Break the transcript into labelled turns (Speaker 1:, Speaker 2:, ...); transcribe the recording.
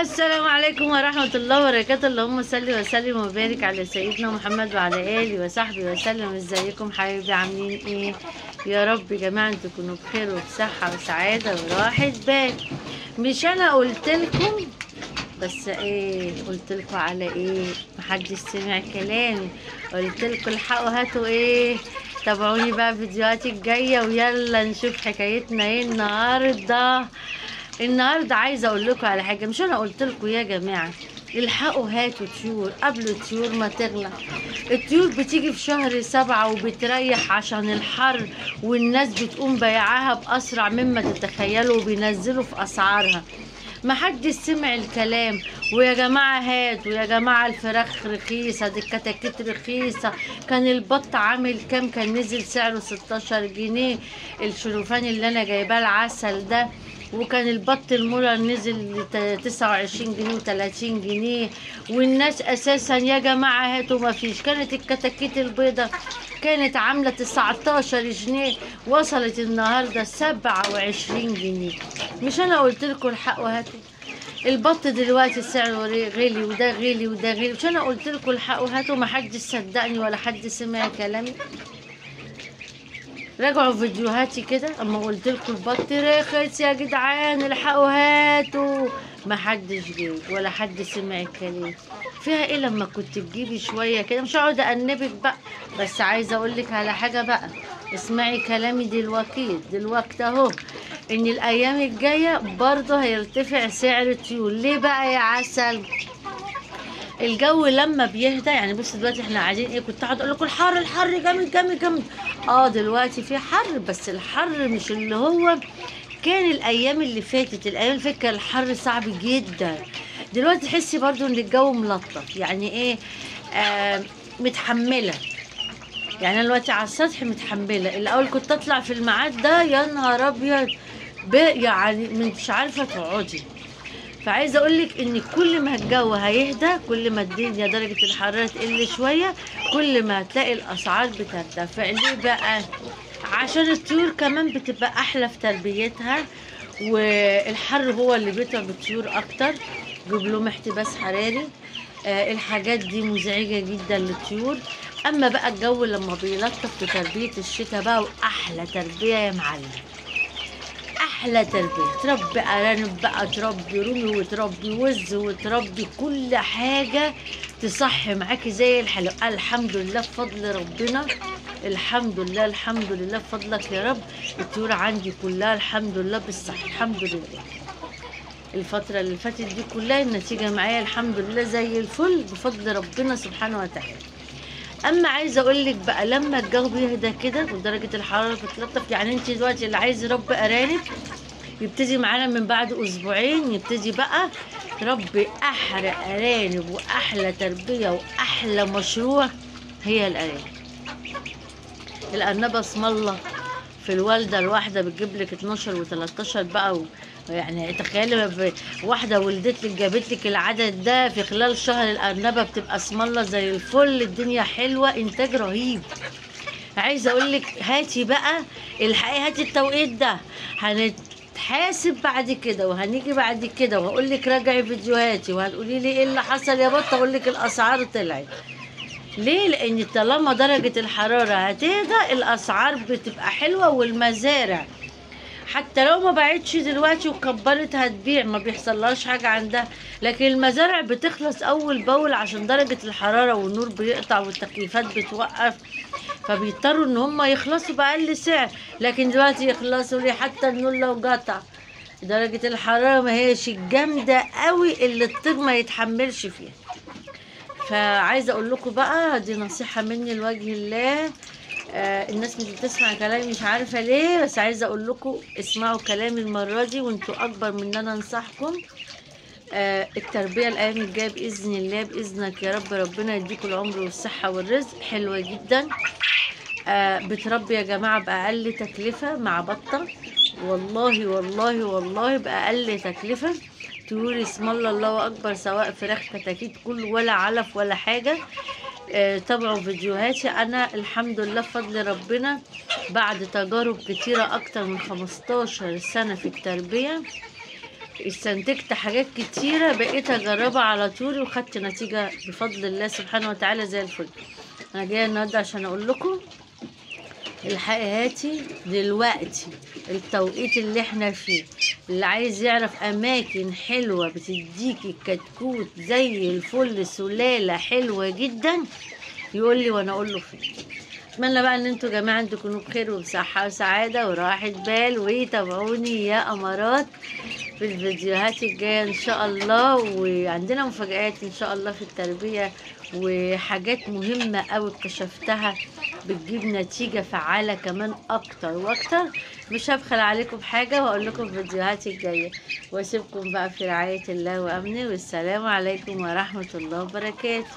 Speaker 1: السلام عليكم ورحمة الله وبركاته. اللهم صل وسلم وبارك على سيدنا محمد وعلى آله وصحبه وسلم. ازيكم حبايبي عاملين إيه؟ يا رب جماعة تكونوا بخير وبصحة وسعادة وراحة بال. مش أنا قلت لكم؟ بس إيه قلت لكم على إيه؟ محدش سمع كلامي قلت لكم الحقوا هاتوا إيه؟ تابعوني بقى فيديوهاتي الجاية ويلا نشوف حكايتنا إيه النهارده. النهارده عايزه أقول لكم على حاجة. مش أنا قلت لكم يا جماعة الحقوا هاتوا طيور قبل الطيور ما تغلى. الطيور بتيجي في شهر سبعة وبتريح عشان الحر والناس بتقوم بيعها بأسرع مما تتخيلوا وبينزلوا في أسعارها. محدش سمع الكلام. ويا جماعة هات ويا جماعة الفراخ رخيصة دي الكتاكيت رخيصة. كان البط عامل كام؟ كان نزل سعره 16 جنيه. الشلوفان اللي أنا جايباه العسل ده وكان البط المولر نزل تسعة وعشرين جنيه وتلاتين جنيه والناس أساسا يا جماعة هاتوا ما فيش. كانت الكتاكيت البيضة كانت عاملة تسعتاشر جنيه وصلت سبعة وعشرين جنيه. مش أنا قلت لكم الحقوا هاتوا البط دلوقتي سعره غالي وده غالي وده غالي مش أنا قلت لكم الحقوا هاتوا ما حدش صدقني ولا حد سمع كلامي. راجعوا فيديوهاتي كده. أما قلت لكم البط رخص يا جدعان الحقوا هاتوا. ما حدش جه ولا حد سمع الكلام. فيها إيه لما كنت تجيبي شوية كده؟ مش هقعد أنبك بقى. بس عايزة أقول لك على حاجة بقى. اسمعي كلامي دلوقتي دلوقتي أهو. إن الأيام الجاية برضه هيرتفع سعر الطيور. ليه بقى يا عسل؟ الجو لما بيهدى يعني بص دلوقتي إحنا قاعدين إيه كنت قاعد أقول لكم الحر الحر جامد جامد جامد. آه دلوقتي في حر بس الحر مش اللي هو كان الأيام اللي فاتت. الأيام اللي فاتت كان الحر صعب جدا. دلوقتي تحسي برضو إن الجو ملطف يعني إيه آه متحملة. يعني أنا دلوقتي على السطح متحملة. الأول كنت أطلع في الميعاد ده يا نهار أبيض. يعني مش عارفة تقعدي. فعايزة أقول لك إن كل ما الجو هيهدى كل ما الدنيا درجة الحرارة تقل شوية كل ما هتلاقي الأسعار بترتفع. ليه بقى؟ عشان الطيور كمان بتبقى أحلى في تربيتها والحر هو اللي بيتعب الطيور أكتر جيب لهم احتباس حراري. آه الحاجات دي مزعجة جدا للطيور. أما بقى الجو لما بيلطف في تربية الشتاء بقى وأحلى تربية يا معلم. أحلى تربية. تربي أرانب بقى تربي رومي وتربي وز وتربي كل حاجة تصحي معاكي زي الحلو. الحمد لله بفضل ربنا. الحمد لله الحمد لله بفضلك يا رب. الطيور عندي كلها الحمد لله بالصحة. الحمد لله. الفترة اللي فاتت دي كلها النتيجة معايا الحمد لله زي الفل. بفضل ربنا سبحانه وتعالى. أما عايزة أقول لك بقى لما الجو بيهدى كده ودرجه الحرارة بتلطف يعني انت دلوقتي اللي عايز يربي أرانب يبتدي معانا من بعد أسبوعين يبتدي بقى تربي أحلى أرانب وأحلى تربية وأحلى مشروع هي الأرانب الارنبه اسم الله في الوالدة الواحدة بتجيب لك 12 و13 بقى. يعني تخيلي واحدة ولدت لك جابت لك العدد ده في خلال شهر الأرنبة بتبقى اسم الله زي الفل الدنيا حلوة إنتاج رهيب. عايزة أقول لك هاتي بقى الحقيقة هاتي التوقيت ده. هنتحاسب بعد كده وهنيجي بعد كده وهقول لك راجعي فيديوهاتي وهتقولي لي إيه اللي حصل يا بطة أقول لك الأسعار طلعت. ليه؟ لأن طالما درجة الحرارة هتهدى الأسعار بتبقى حلوة والمزارع حتى لو ما باعتش دلوقتي وكبرت هتبيع ما بيحصلهاش حاجة عندها. لكن المزارع بتخلص أول بأول عشان درجة الحرارة والنور بيقطع والتكييفات بتوقف فبيضطروا إن هم يخلصوا بأقل سعر. لكن دلوقتي يخلصوا ليه؟ حتى النور لو قطع. درجة الحرارة ما هيش الجامدة قوي اللي الطير ما يتحملش فيها. فعايزة أقول لكم بقى دي نصيحة مني لوجه الله. آه الناس مش بتسمع كلامي مش عارفة ليه بس عايزة أقول لكم اسمعوا كلامي المرة دي وانتوا أكبر من ان أنا أنصحكم. آه التربية الأيام الجاية بإذن الله بإذنك يا رب ربنا يديكم العمر والصحة والرزق. حلوة جدا. آه بتربي يا جماعة بأقل تكلفة مع بطة. والله والله والله بأقل تكلفة. طيور اسم الله الله أكبر سواء فراخ كتاكيت كل ولا علف ولا حاجة. تابعوا فيديوهاتي. أنا الحمد لله بفضل ربنا بعد تجارب كتيرة أكتر من 15 سنة في التربية. استنتجت حاجات كتيرة بقيت أجربها على طول وخدت نتيجة بفضل الله سبحانه وتعالى زي الفل. أنا جاية النهاردة عشان أقول لكم الحقي هاتي دلوقتي التوقيت اللي إحنا فيه. اللي عايز يعرف أماكن حلوة بتديكي كتكوت زي الفل سلالة حلوة جدا يقول لي وأنا أقول له فين. أتمنى بقى إن أنتوا يا جماعة تكونوا بخير وبصحة وسعادة وراحة بال. وتابعوني يا أمارات في الفيديوهات الجاية إن شاء الله. وعندنا مفاجآت إن شاء الله في التربية وحاجات مهمة قوي اكتشفتها بتجيب نتيجة فعالة كمان أكتر وأكتر. مش هبخل عليكم بحاجة وأقول لكم في الفيديوهات الجاية. وأسيبكم بقى في رعاية الله وامنه والسلام عليكم ورحمة الله وبركاته.